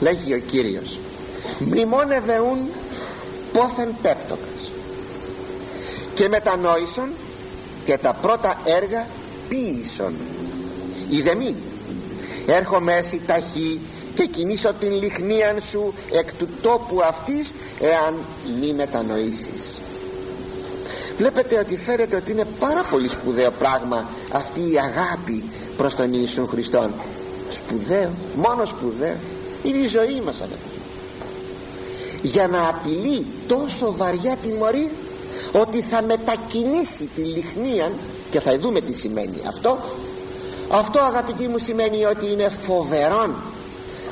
λέγει ο Κύριος μνημόνευε ουν πόθεν πέπτοκας και μετανόησον και τα πρώτα έργα ποίησον μη έρχομαι εσύ ταχύ και κινήσω την λιχνίαν σου εκ του τόπου αυτής εάν μη μετανοήσεις. Βλέπετε ότι φέρεται ότι είναι πάρα πολύ σπουδαίο πράγμα αυτή η αγάπη προς τον Ιησού Χριστόν. Σπουδαίο, μόνο σπουδαίο είναι η ζωή μας αγαπητοί για να απειλεί τόσο βαριά τιμωρή ότι θα μετακινήσει τη λιχνία και θα δούμε τι σημαίνει αυτό. Αυτό αγαπητοί μου σημαίνει ότι είναι φοβερόν.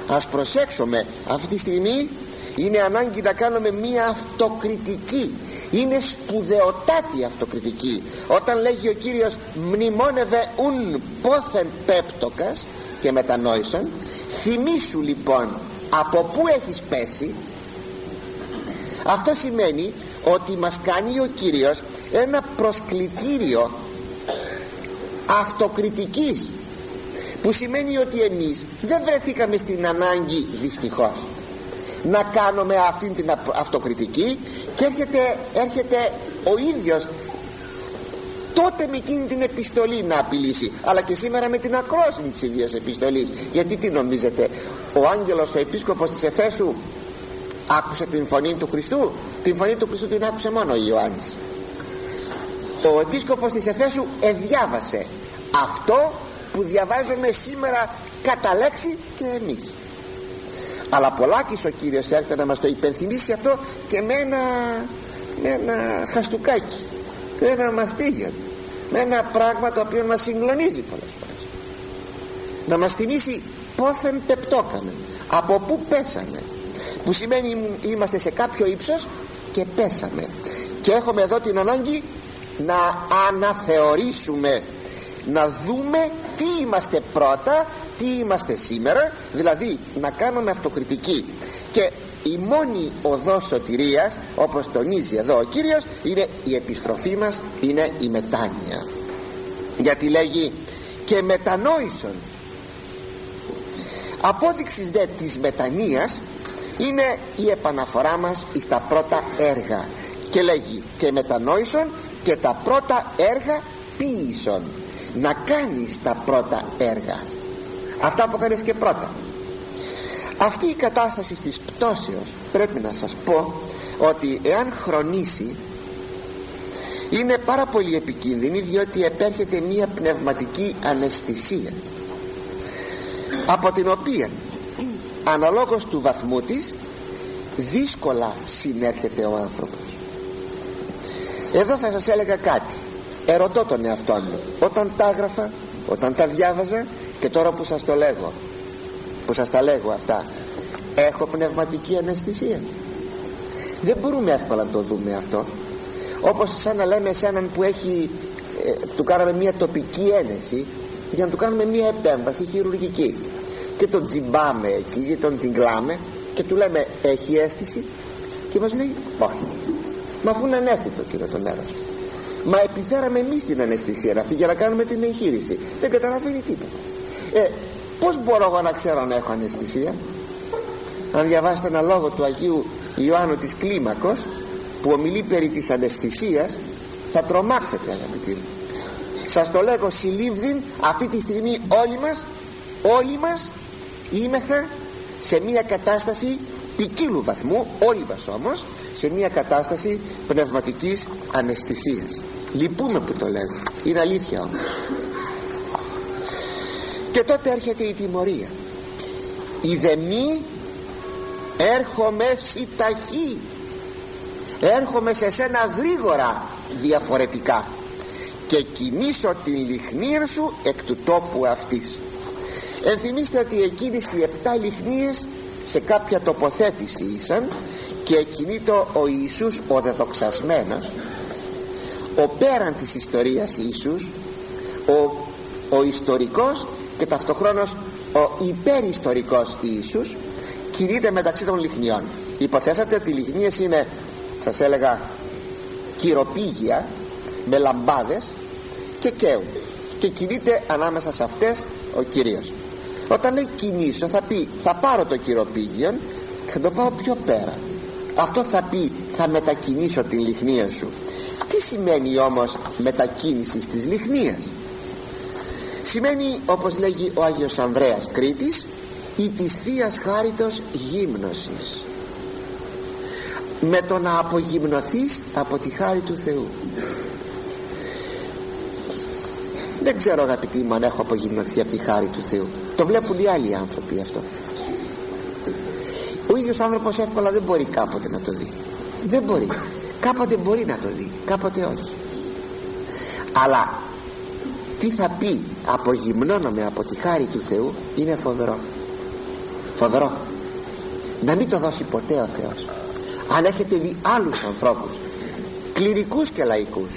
Ας προσέξουμε. Αυτή τη στιγμή είναι ανάγκη να κάνουμε μία αυτοκριτική. Είναι σπουδαιοτάτη αυτοκριτική. Όταν λέγει ο Κύριος μνημόνευε ουν πόθεν πέπτοκας και μετανόησαν θυμήσου λοιπόν από πού έχεις πέσει. Αυτό σημαίνει ότι μας κάνει ο Κύριος ένα προσκλητήριο αυτοκριτικής που σημαίνει ότι εμείς δεν βρεθήκαμε στην ανάγκη δυστυχώς να κάνουμε αυτήν την αυτοκριτική και έρχεται, έρχεται ο ίδιος τότε με εκείνη την επιστολή να απειλήσει αλλά και σήμερα με την ακρόαση της ίδιας επιστολής. Γιατί τι νομίζετε ο άγγελος ο επίσκοπος της Εφέσου άκουσε την φωνή του Χριστού; Την φωνή του Χριστού την άκουσε μόνο ο Ιωάννης. Ο επίσκοπος της Εφέσου εδιάβασε αυτό που διαβάζουμε σήμερα κατά λέξη και εμείς. Αλλά πολλάκις ο Κύριος έρχεται να μας το υπενθυμίσει αυτό και με ένα, με ένα χαστούκάκι με ένα μαστίγιο με ένα πράγμα το οποίο μας συγκλονίζει πολλές φορές. Να μας θυμίσει πόθεν πεπτόκαμε από πού πέσαμε που σημαίνει είμαστε σε κάποιο ύψος και πέσαμε. Και έχουμε εδώ την ανάγκη να αναθεωρήσουμε να δούμε τι είμαστε πρώτα τι είμαστε σήμερα δηλαδή να κάνουμε αυτοκριτική. Και η μόνη οδός σωτηρίας όπως τονίζει εδώ ο Κύριος είναι η επιστροφή μας είναι η μετάνοια. Γιατί λέγει και μετανόησον απόδειξης δε της μετανοίας είναι η επαναφορά μας στα πρώτα έργα. Και λέγει και μετανόησον και τα πρώτα έργα ποίησον να κάνεις τα πρώτα έργα. Αυτά που κάνεις και πρώτα αυτή η κατάσταση της πτώσεως πρέπει να σας πω ότι εάν χρονίσει είναι πάρα πολύ επικίνδυνη διότι επέρχεται μια πνευματική αναισθησία από την οποία αναλόγως του βαθμού της δύσκολα συνέρχεται ο άνθρωπος. Εδώ θα σας έλεγα κάτι. Ερωτώ τον εαυτό μου. Όταν τα έγραφα όταν τα διάβαζα και τώρα που σας το λέγω που σας τα λέγω αυτά. Έχω πνευματική αναισθησία. Δεν μπορούμε εύκολα να το δούμε αυτό. Όπως σαν να λέμε σε έναν που έχει ε, του κάναμε μια τοπική ένεση για να του κάνουμε μια επέμβαση χειρουργική. Και τον τζιμπάμε εκεί και τον τζιγκλάμε και του λέμε έχει αίσθηση και μας λέει όχι μα αφού είναι ανέστητο κύριο το μέρος μα επιφέραμε εμείς την αναισθησία αυτή για να κάνουμε την εγχείρηση. Δεν καταλαβαίνει τίποτα. Ε, πως μπορώ εγώ να ξέρω αν έχω αναισθησία; Αν διαβάσετε ένα λόγο του Αγίου Ιωάννου της Κλίμακος που ομιλεί περί της αναισθησίας θα τρομάξετε αγαπητοί μου. Σας το λέγω συλλήβδιν αυτή τη στιγμή όλοι μας όλοι μας είμεθα σε μια κατάσταση ποικίλου βαθμού όλοι μας όμως σε μια κατάσταση πνευματικής αναισθησίας. Λυπούμε που το λέω είναι αλήθεια όμως και τότε έρχεται η τιμωρία. Η δεμή έρχομαι σι ταχύ έρχομαι σε σένα γρήγορα διαφορετικά. Και κινήσω την λιχνία σου εκ του τόπου αυτής. Ενθυμίστε ότι εκείνες οι επτά λιχνίες σε κάποια τοποθέτηση ήσαν και κινείτο ο Ιησούς ο δεδοξασμένος ο πέραν της ιστορίας Ιησούς ο, ο ιστορικός και ταυτοχρόνως ο υπεριστορικός Ιησούς κινείται μεταξύ των λιχνιών υποθέσατε ότι οι λιχνίες είναι σας έλεγα κυροπήγια με λαμπάδες και καίουν. Και κινείται ανάμεσα σε αυτές ο Κύριος όταν λέει κινήσω θα πει θα πάρω το κυροπήγιον και θα το πάω πιο πέρα αυτό θα πει θα μετακινήσω την λιχνία σου τι σημαίνει όμως μετακίνησης της λιχνίας σημαίνει όπως λέγει ο Άγιος Ανδρέας Κρήτης η της Θείας Χάριτος γύμνωσης με το να απογυμνοθείς από τη χάρη του Θεού. Δεν ξέρω αγαπητοί μου αν έχω απογυμνοθεί από τη χάρη του Θεού. Το βλέπουν οι άλλοι άνθρωποι αυτό. Ο ίδιος άνθρωπος εύκολα δεν μπορεί κάποτε να το δει. Δεν μπορεί. Κάποτε μπορεί να το δει κάποτε όχι. Αλλά τι θα πει απογυμνώνομαι από τη χάρη του Θεού είναι φοβερό. Φοβερό. Να μην το δώσει ποτέ ο Θεός. Αν έχετε δει άλλους ανθρώπους κληρικούς και λαϊκούς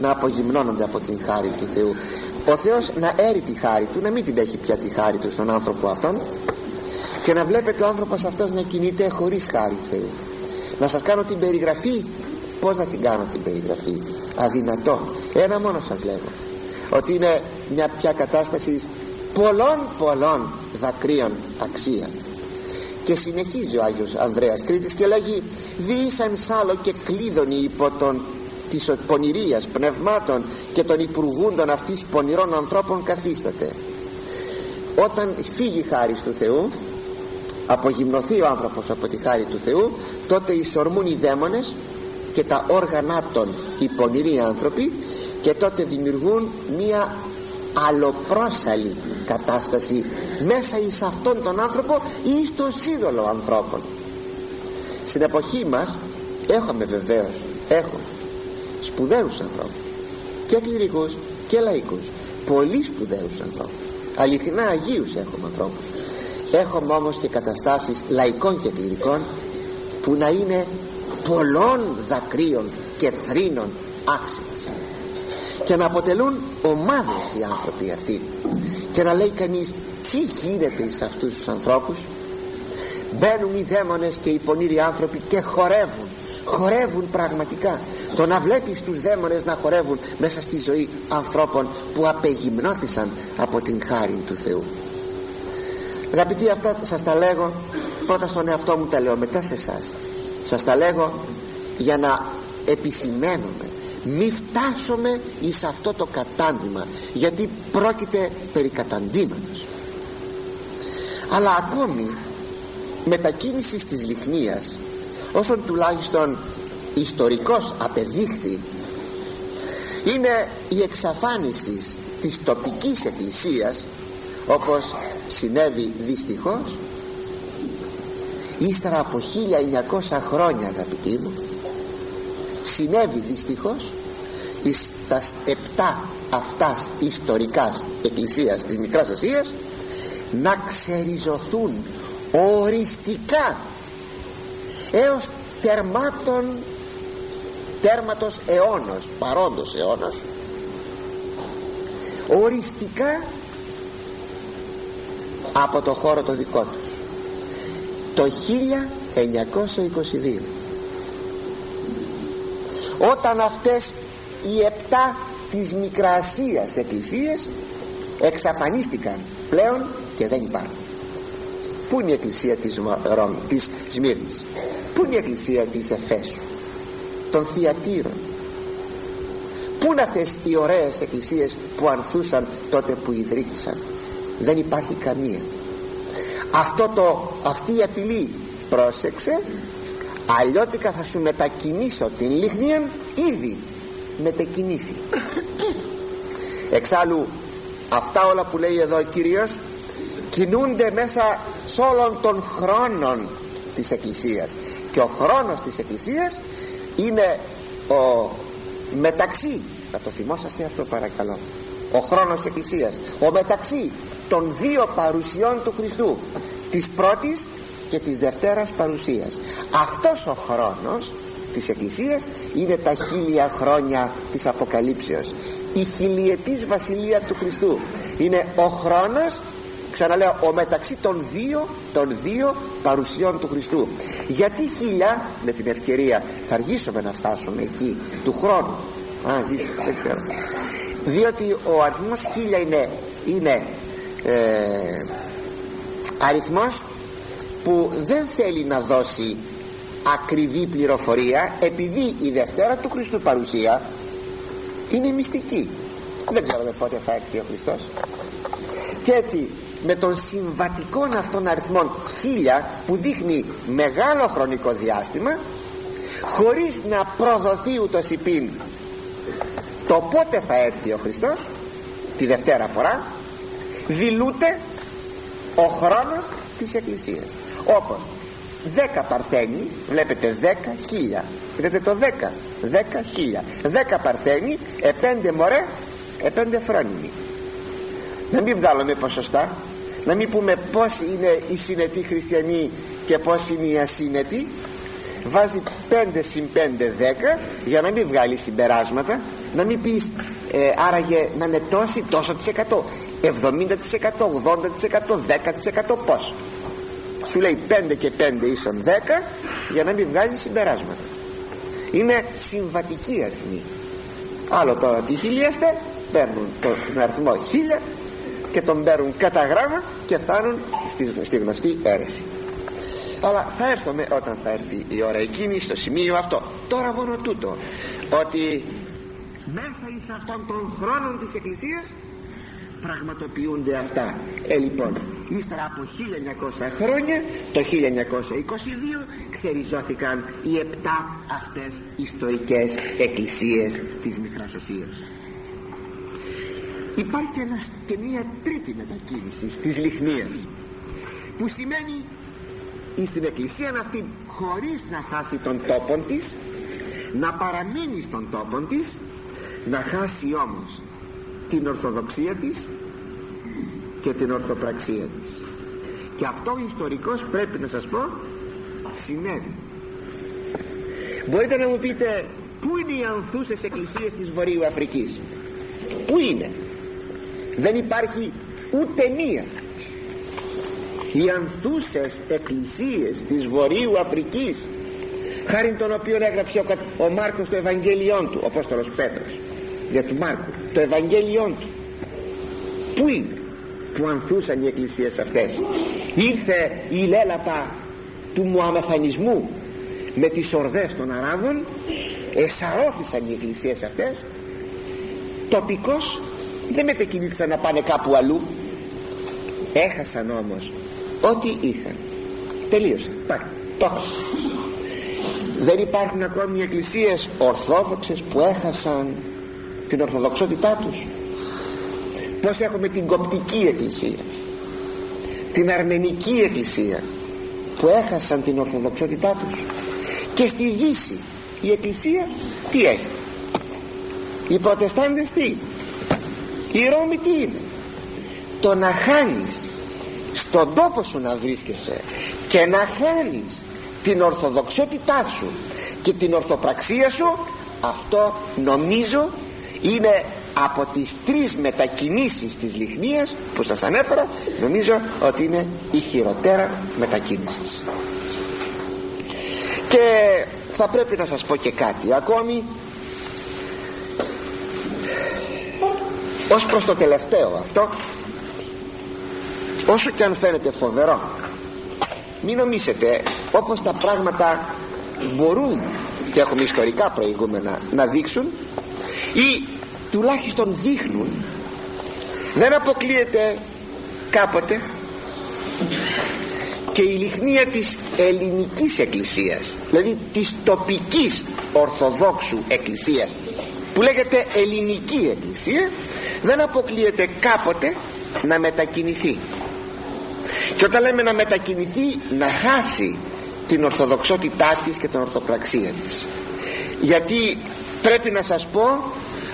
να απογυμνώνονται από την χάρη του Θεού. Ο Θεός να έρει τη χάρη του να μην την έχει πια τη χάρη του στον άνθρωπο αυτόν. Και να βλέπετε ο άνθρωπος αυτός να κινείται χωρίς χάρη Θεού. Να σας κάνω την περιγραφή. Πως να την κάνω την περιγραφή. Αδυνατό. Ένα μόνο σας λέγω. Ότι είναι μια πια κατάσταση πολλών πολλών δακρύων αξία. Και συνεχίζει ο Άγιος Ανδρέας Κρήτης και λέγει διήσαν σάλο και κλείδωνη υπό τον της πονηρίας πνευμάτων και των υπουργούντων αυτής πονηρών ανθρώπων καθίσταται. Όταν φύγει χάρη του Θεού απογυμνοθεί ο άνθρωπος από τη χάρη του Θεού τότε ισορμούν οι δαίμονες και τα όργανά των οι πονηροί άνθρωποι και τότε δημιουργούν μία αλλοπρόσαλη κατάσταση μέσα εις αυτόν τον άνθρωπο ή στο σύνολο ανθρώπων. Στην εποχή μας έχουμε βεβαίως έχουμε σπουδαίους ανθρώπους και κληρικούς και λαϊκούς πολύ σπουδαίους ανθρώπους αληθινά Αγίους έχουμε ανθρώπους. Έχουμε όμως και καταστάσεις λαϊκών και κληρικών που να είναι πολλών δακρύων και θρήνων άξιες και να αποτελούν ομάδες οι άνθρωποι αυτοί. Και να λέει κανείς τι γίνεται σε αυτούς τους ανθρώπους; Μπαίνουν οι δαίμονες και οι πονήροι άνθρωποι και χορεύουν. Χορεύουν πραγματικά. Το να βλέπεις τους δαίμονες να χορεύουν μέσα στη ζωή ανθρώπων που απεγυμνώθησαν από την χάρη του Θεού. Αγαπητοί αυτά σας τα λέγω πρώτα στον εαυτό μου τα λέω μετά σε εσάς. σας τα λέγω για να επισημαίνουμε μη φτάσουμε εις αυτό το κατάντημα γιατί πρόκειται περί καταντήματος. Αλλά ακόμη μετακίνησης της λιχνίας όσον τουλάχιστον ιστορικός απεδείχθη είναι η εξαφάνισης της τοπικής εκκλησίας όπως συνέβη δυστυχώς ύστερα από 1900 χρόνια αγαπητοί μου συνέβη δυστυχώς στα επτά αυτάς ιστορικάς εκκλησίας της Μικράς Ασίας να ξεριζωθούν οριστικά έως τερμάτων τέρματος αιώνος παρόντος αιώνος οριστικά από το χώρο το δικό τους. Το 1922 όταν αυτές οι επτά της Μικρασίας εκκλησίες εξαφανίστηκαν πλέον και δεν υπάρχουν. Πού είναι η εκκλησία της, Ρώμη, της Σμύρνης; Πού είναι η εκκλησία της Εφέσου Των Θιατήρων; Πού είναι αυτές οι ωραίες εκκλησίες που ανθούσαν τότε που ιδρύθησαν; Δεν υπάρχει καμία. Αυτό το, αυτή η απειλή πρόσεξε αλλιώτικα θα σου μετακινήσω την λίχνια ήδη μετακινήθη εξάλλου αυτά όλα που λέει εδώ ο Κύριος κινούνται μέσα σε όλων των χρόνων της Εκκλησίας. Και ο χρόνος της Εκκλησίας είναι ο μεταξύ. Να το θυμόσαστε αυτό παρακαλώ. Ο χρόνος της Εκκλησίας. Ο μεταξύ των δύο παρουσιών του Χριστού. Της πρώτης και της δευτέρας παρουσίας. Αυτός ο χρόνος της Εκκλησίας είναι τα χίλια χρόνια της Αποκαλύψεως. Η χιλιετής βασιλεία του Χριστού. Είναι ο χρόνος ξαναλέω ο μεταξύ των δύο των δύο παρουσιών του Χριστού. Γιατί χίλια με την ευκαιρία θα αργήσουμε να φτάσουμε εκεί του χρόνου. Α ζήσω δεν ξέρω. Διότι ο αριθμός χίλια είναι, είναι ε, αριθμός που δεν θέλει να δώσει ακριβή πληροφορία επειδή η Δευτέρα του Χριστού παρουσία είναι μυστική. Δεν ξέρουμε πότε θα έρθει ο Χριστός. Και έτσι με τον συμβατικών αυτών αριθμών χίλια που δείχνει μεγάλο χρονικό διάστημα χωρίς να προδοθεί ούτως υπήν το πότε θα έρθει ο Χριστός τη Δευτέρα φορά δηλούται ο χρόνος της Εκκλησίας όπως 10 παρθένοι βλέπετε 10 χίλια. Βλέπετε το 10 10 χίλια. 10 παρθένοι επέντε μωρέ επέντε φρόνιμοι. Να μην βγάλουμε ποσοστά. Να μην πούμε πως είναι οι συνετοί χριστιανοί και πως είναι οι ασύνετοι. Βάζει 5 συν 5 10 για να μην βγάλει συμπεράσματα. Να μην πεις ε, άραγε να είναι τόσοι τόσο της εκατό. 70% 80% 10% πως σου λέει 5 και 5 ίσον 10 για να μην βγάζεις συμπεράσματα. Είναι συμβατική αριθμή. Άλλο τώρα τι χιλιέστε παίρνουν τον αριθμό 1000 και τον παίρνουν κατά γράμμα και φτάνουν στη, στη γνωστή αίρεση. Αλλά θα έρθουμε όταν θα έρθει η ώρα εκείνη στο σημείο αυτό. Τώρα μόνο τούτο ότι μέσα εις αυτόν τον χρόνο της Εκκλησίας πραγματοποιούνται αυτά. Ε λοιπόν ύστερα από 1900 χρόνια το 1922 ξεριζώθηκαν οι επτά αυτές ιστορικές εκκλησίες της Μικράς Ασίας υπάρχει ένας, και μια τρίτη μετακίνηση της λιχνίας που σημαίνει στην εκκλησία αυτή χωρίς να χάσει τον τόπο της να παραμείνει στον τόπο της να χάσει όμως την ορθοδοξία της και την ορθοπραξία της. Και αυτό ιστορικός πρέπει να σας πω συνέβη. Μπορείτε να μου πείτε πού είναι οι ανθούσες εκκλησίες της Βορείου Αφρικής; Πού είναι; Δεν υπάρχει ούτε μία. Οι ανθούσες εκκλησίες της Βορείου Αφρικής χάρη των οποίων έγραψε ο, ο Μάρκος το Ευαγγέλιόν του ο Απόστολος Πέτρος. Για του Μάρκου το Ευαγγέλιόν του. Πού είναι; Που ανθούσαν οι εκκλησίες αυτές. Ήρθε η λέλαπα του μουαμεθανισμού με τις ορδές των Αράβων εσαρώθησαν οι εκκλησίες αυτές. Τοπικώς δεν μετακινήθησαν να πάνε κάπου αλλού. Έχασαν όμως ό,τι είχαν. Τελείωσε. Πάει. Το δεν υπάρχουν ακόμη εκκλησίες ορθόδοξες που έχασαν την ορθοδοξότητά τους πως έχουμε την κοπτική εκκλησία την αρμενική εκκλησία που έχασαν την ορθοδοξότητά τους. Και στη Δύση η εκκλησία τι έχει; Οι προτεστάντες τι η Ρώμη τι είναι; Το να χάνεις στον τόπο σου να βρίσκεσαι και να χάνεις την ορθοδοξότητά σου και την ορθοπραξία σου αυτό νομίζω είναι από τις τρεις μετακινήσεις της λιχνίας που σας ανέφερα νομίζω ότι είναι η χειροτέρα μετακίνησης. Και θα πρέπει να σας πω και κάτι ακόμη. Ως προς το τελευταίο αυτό όσο και αν φαίνεται φοβερό μην νομίσετε όπως τα πράγματα μπορούν και έχουμε ιστορικά προηγούμενα να δείξουν ή τουλάχιστον δείχνουν. Δεν αποκλείεται κάποτε και η λιχνία της ελληνικής εκκλησίας δηλαδή της τοπικής ορθοδόξου εκκλησίας που λέγεται ελληνική εκκλησία δεν αποκλείεται κάποτε να μετακινηθεί. Και όταν λέμε να μετακινηθεί να χάσει την ορθοδοξότητά της και την ορθοπραξία της. Γιατί πρέπει να σας πω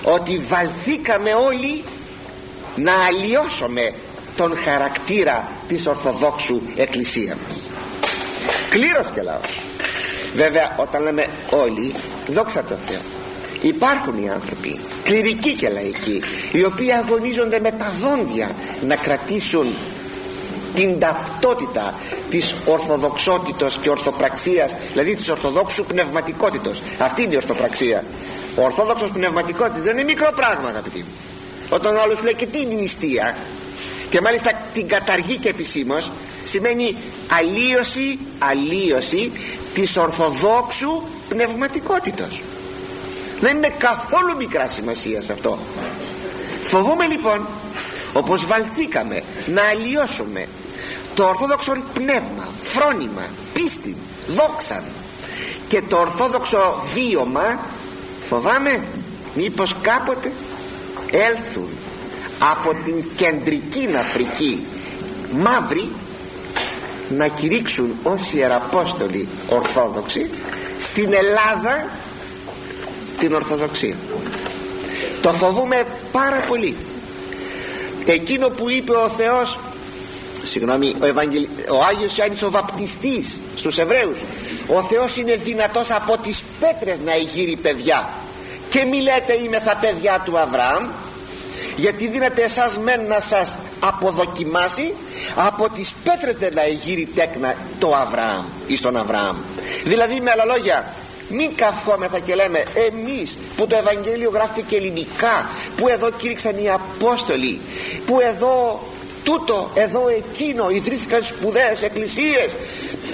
ότι βαλθήκαμε όλοι να αλλοιώσουμε τον χαρακτήρα της Ορθοδόξου Εκκλησίας μας. Κλήρος και λαός. Βέβαια όταν λέμε όλοι δόξα τω Θεώ υπάρχουν οι άνθρωποι κληρικοί και λαϊκοί οι οποίοι αγωνίζονται με τα δόντια να κρατήσουν την ταυτότητα της ορθοδοξότητος και ορθοπραξίας δηλαδή της ορθοδόξου πνευματικότητος. Αυτή είναι η ορθοπραξία. ο ορθόδοξος πνευματικότητας. Δεν είναι μικρό πράγμα αγαπητοί μου. Όταν ο άλλος λέει και τι είναι η νηστεία και μάλιστα την καταργεί και επισήμως σημαίνει αλλίωση αλλίωση της ορθοδόξου πνευματικότητος. Δεν είναι καθόλου μικρά σημασία σε αυτό. Φοβούμε λοιπόν όπως βαλθήκαμε να αλλοιώσουμε το ορθόδοξο πνεύμα φρόνημα, πίστη, δόξαν και το ορθόδοξο βίωμα φοβάμαι μήπως κάποτε έλθουν από την κεντρική Αφρική μαύροι να κηρύξουν ως ιεραπόστολοι ορθόδοξοι στην Ελλάδα την Ορθοδοξία. Το φοβούμε πάρα πολύ. Εκείνο που είπε ο Θεός συγγνώμη ο, Ευαγγελ... ο Άγιος Ιωάννης ο βαπτιστής στους Εβραίους. Ο Θεός είναι δυνατός από τις πέτρες να εγείρει παιδιά. Και μη λέτε είμαι θα παιδιά του Αβραάμ γιατί δίνετε εσάς μεν να σας αποδοκιμάσει από τις πέτρες δεν να εγείρει τέκνα το Αβραάμ ή στον Αβραάμ. Δηλαδή με άλλα λόγια μην καυχόμεθα και λέμε εμείς που το Ευαγγέλιο γράφτηκε ελληνικά που εδώ κήρυξαν οι Απόστολοι που εδώ τούτο εδώ εκείνο ιδρύθηκαν σπουδαίες εκκλησίες.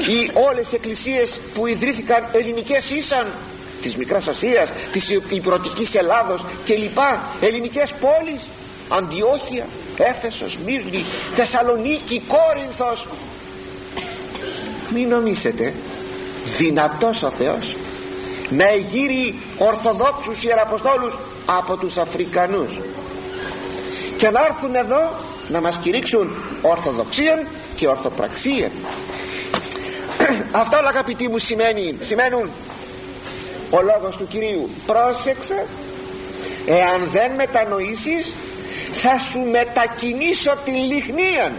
Οι όλες οι εκκλησίες που ιδρύθηκαν ελληνικές ήσαν της Μικράς Ασίας της Υπηρετικής Ελλάδος και λοιπά ελληνικές πόλεις Αντιόχεια, Έφεσος, Μύρνη, Θεσσαλονίκη, Κόρινθος. Μην νομίσετε δυνατός ο Θεός να εγείρει Ορθοδόξους Ιεραποστόλους από τους Αφρικανούς. Και να έρθουν εδώ να μας κηρύξουν Ορθοδοξία και Ορθοπραξία αυτά όλα αγαπητοί μου σημαίνει, σημαίνουν ο λόγος του Κυρίου. Πρόσεξε εάν δεν μετανοήσεις θα σου μετακινήσω την λιχνία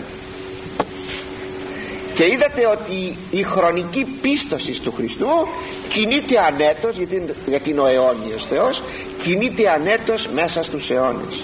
και είδατε ότι η χρονική πίστοση του Χριστού κινείται ανέτος γιατί, γιατί είναι ο αιώνιος Θεός κινείται ανέτος μέσα στους αιώνες